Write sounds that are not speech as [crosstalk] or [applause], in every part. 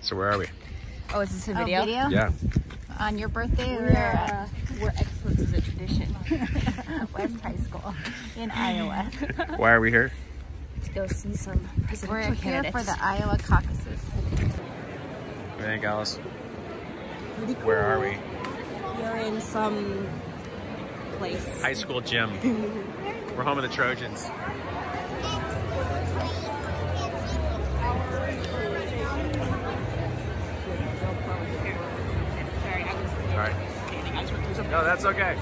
So where are we? Oh, is this a Oh, video? video? Yeah. On your birthday, We're, uh, we're experts as a tradition. [laughs] West High School in Iowa. [laughs] Why are we here? to go see some presidential we're here candidates. for the Iowa caucuses. What do you think, Alice? Where are we? We're in some place. High school gym. [laughs] We're home of the Trojans. Sorry. No, that's okay.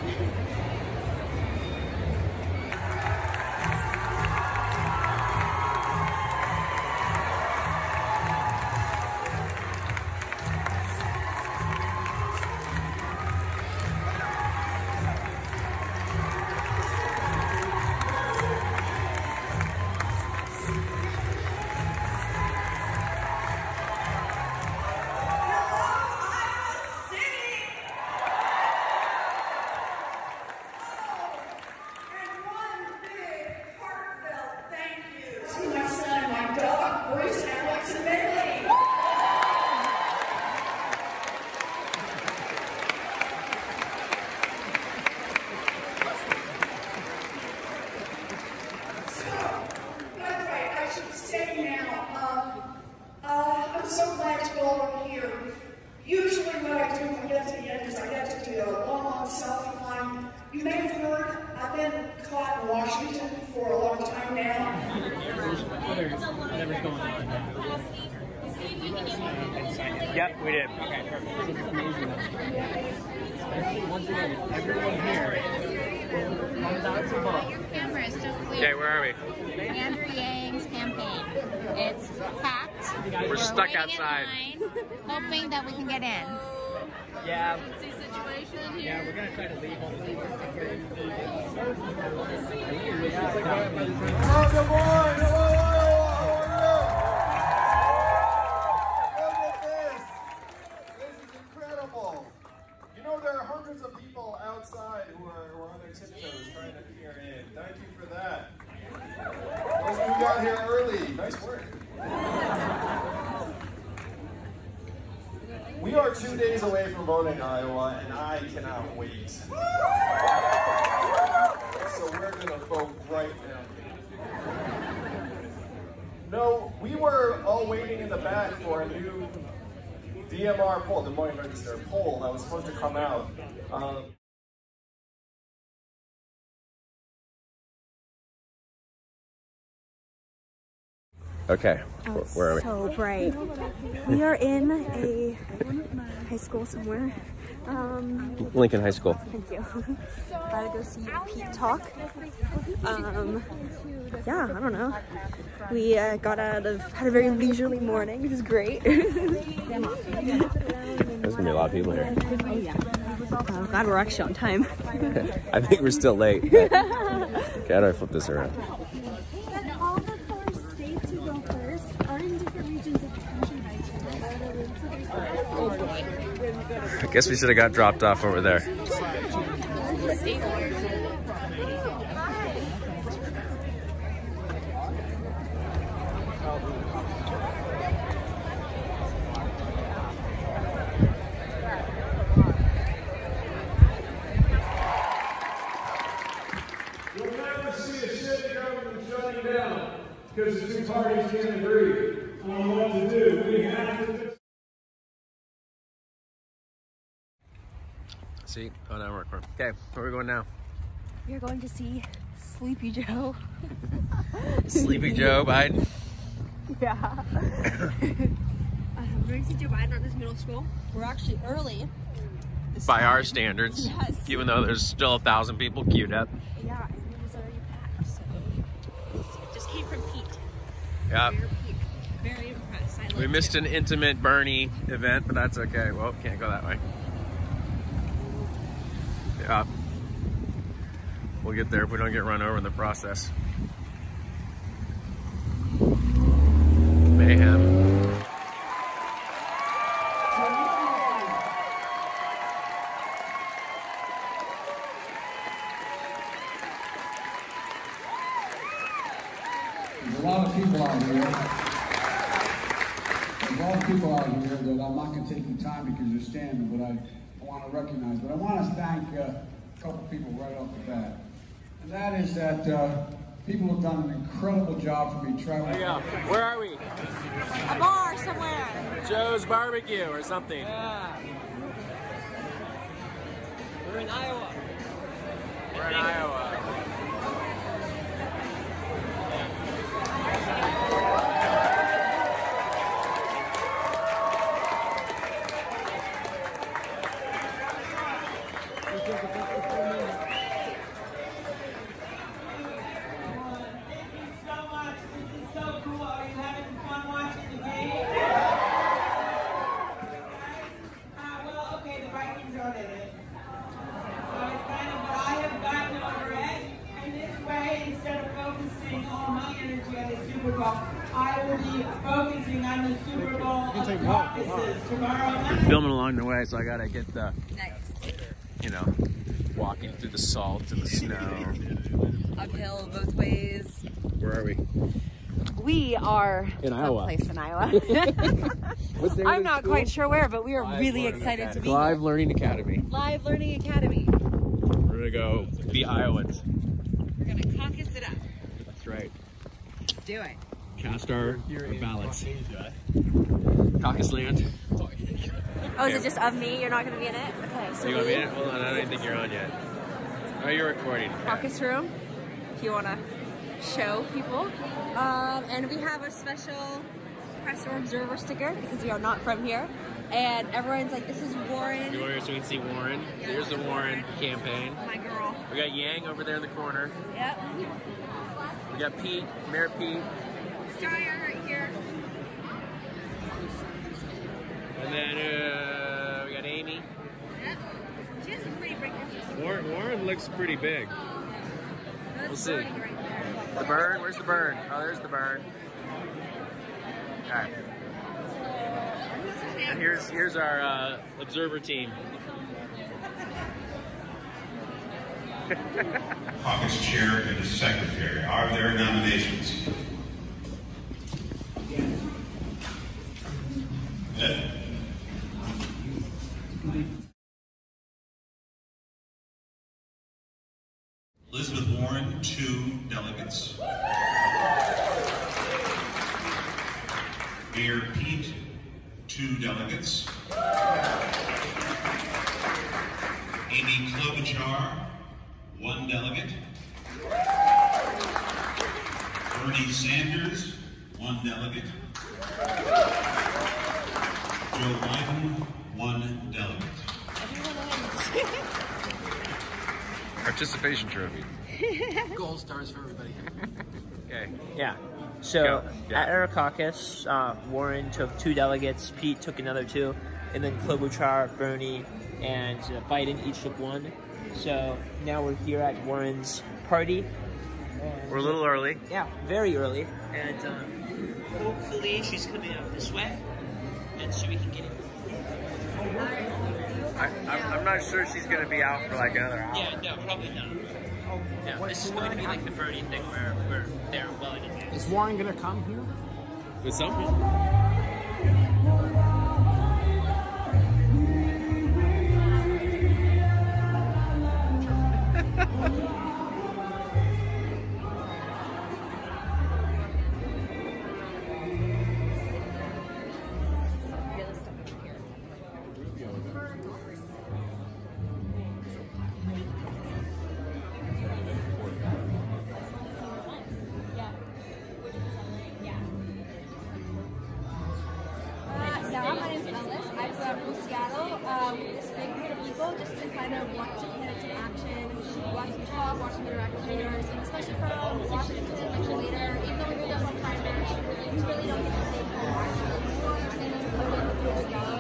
So glad to all over here. Usually what I do when I get to the end is I get to do a long, long selfie line. You may have heard I've been caught in Washington for a long time now. Yep, we did. Once again, everyone here comes out to vote. Your camera is so Okay, where are we? Andrew Yang's campaign. It's packed. We're stuck waiting in outside. line, hoping that we can get in. Yeah. Yeah, we're gonna try to leave on the Oh, good morning. Hello, Iowa. How are you? Look at this. This is incredible. You know, there are hundreds of people outside who are, who are on their tiptoes trying to peer in. Thank you for that. Those of you who got here early, nice work. We are two days away from voting Iowa, and I cannot wait. So we're gonna vote right now. No, we were all waiting in the back for a new DMR poll, Des Moines Register poll that was supposed to come out. Um, Okay, wh- where are we? so bright. We are in a high school somewhere. Um, Lincoln High School. thank you. Gotta go see Pete talk. Um, yeah, I don't know. We uh, got out of had a very leisurely morning, which is great. [laughs] There's gonna be a lot of people here. oh, glad we're actually on time. [laughs] I think we're still late. but- [laughs] Okay, how do I flip this around? That all the four states who go first are in different regions of the country by chance. So there's I guess we should have got dropped off over there. You'll never see a city government shutting down because the two parties can't agree on what to do. We have to. See? Oh, now we're recording. Okay, where are we going now? We're going to see Sleepy Joe. [laughs] Sleepy Joe Biden. Yeah. I'm going to see Joe Biden on this middle school. We're actually early. By our standards, Yes. even though there's still a thousand people queued up. Yeah, and it was already packed. So it just came from Pete. Yeah. Very Pete. Impressed. I We missed an intimate Bernie event, but that's okay. Well, can't go that way. Yeah. We'll get there if we don't get run over in the process. Mayhem. There's a lot of people out here. There's a lot of people out here that I'm not going to take the time because they're standing, but I want to recognize. But I want to thank uh, a couple people right off the bat. And that is that uh, people have done an incredible job for me traveling. Yeah. Where are we? A bar somewhere. Joe's Barbecue or something. Yeah. We're in Iowa. We're in Iowa. so much. This is so cool. Are you having fun watching the game? Uh, well, okay, the Vikings are in it. So it's kind of, but I have gotten over it. And this way, instead of focusing all my energy on the Super Bowl, I will be focusing on the Super Bowl caucuses tomorrow night. Filming along the way, so I gotta get the, Nice. you know, walking through the salt and the snow. Uphill both ways. Where are we? We are In Iowa. Place in Iowa. [laughs] I'm not school? quite sure where, but we are Live really excited to be Live here. Learning Academy. Live Learning Academy. We're gonna go be Iowans. We're gonna caucus it up. That's right. Let's do it. Cast our, our ballots. Caucus land. Oh, is it just of me? You're not going to be in it? Okay. Are So you gonna be in it? Hold on, I don't think you're on yet. Oh, you're recording. caucus room if you want to show people. Um, and we have a special press or observer sticker because we are not from here. And everyone's like, this is Warren. You want here so we can see Warren. There's the Warren campaign. My girl. We got Yang over there in the corner. Yep. We got Pete, Mayor Pete. Steyer right here. And then uh, we got Amy. Yep. She has a pretty big. Warren, Warren looks pretty big. We'll see. Right there. The bird? Where's the bird? Oh, there's the bird. Alright. And here's here's our uh, observer team. Caucus chair and the secretary. Are there nominations? Two delegates. Mayor Pete, two delegates. Amy Klobuchar, one delegate. Bernie Sanders, one delegate. Joe Biden, one delegate. [laughs] Participation trophy. [laughs] Gold stars for everybody. Okay. Yeah. So Yeah. at our caucus, uh, Warren took two delegates, Pete took another two, and then Klobuchar, Bernie, and uh, Biden each took one. So now we're here at Warren's party. And, We're a little early. Yeah, very early, and um, hopefully she's coming out this way, and so we can get in. I, I'm, I'm not sure she's gonna be out for like another hour. Yeah, no, probably not. No, this is going to be like the Bernie thing where we're there well in advance. Is Warren gonna come here? With something? [laughs] Uh, watch them talk, watch them interact with leaders, and especially from Washington, like the leader, even though we really don't have primary, we really don't get to guy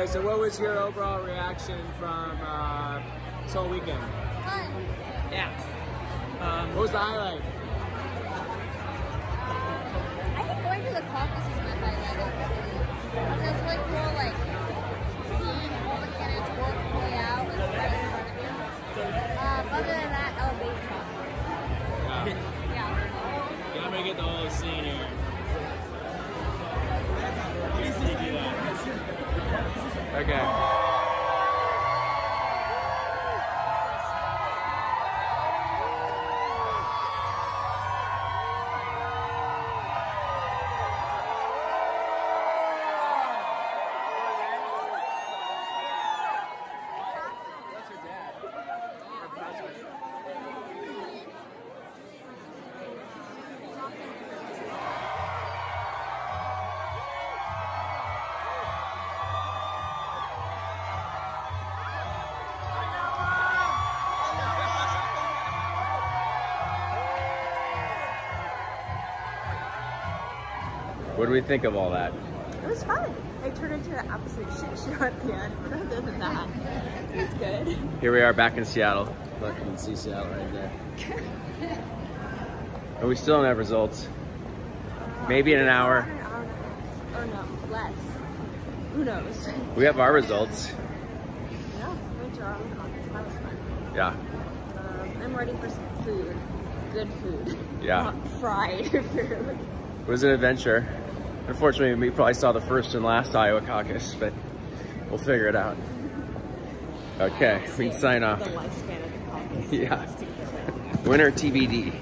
Okay, so what was your overall reaction from uh, this whole weekend? Fun. Yeah. Um, what was the highlight? I think going to the caucus is my highlight actually. Because it's really cool, like seeing all the candidates work play out like right in front of you. Um, other than that, elevation. Yeah. Yeah. Yeah, I'm gonna get the whole scene here. Let me do that. Okay. What do we think of all that? It was fun. It turned into an absolute shit show at the end, but other than that, it was good. Here we are back in Seattle. Look, you can see Seattle right there. And we still don't have results. Maybe in an hour. Or no, less. Who knows? We have our results. No, we went to our own caucus. That was fun. Yeah. Um, I'm ready for some food. Good food. Yeah. Not fried [laughs] food. It was an adventure. Unfortunately, we probably saw the first and last Iowa caucus, but we'll figure it out. Okay, we can sign off. The lifespan of the caucus. Yeah. Winner TBD.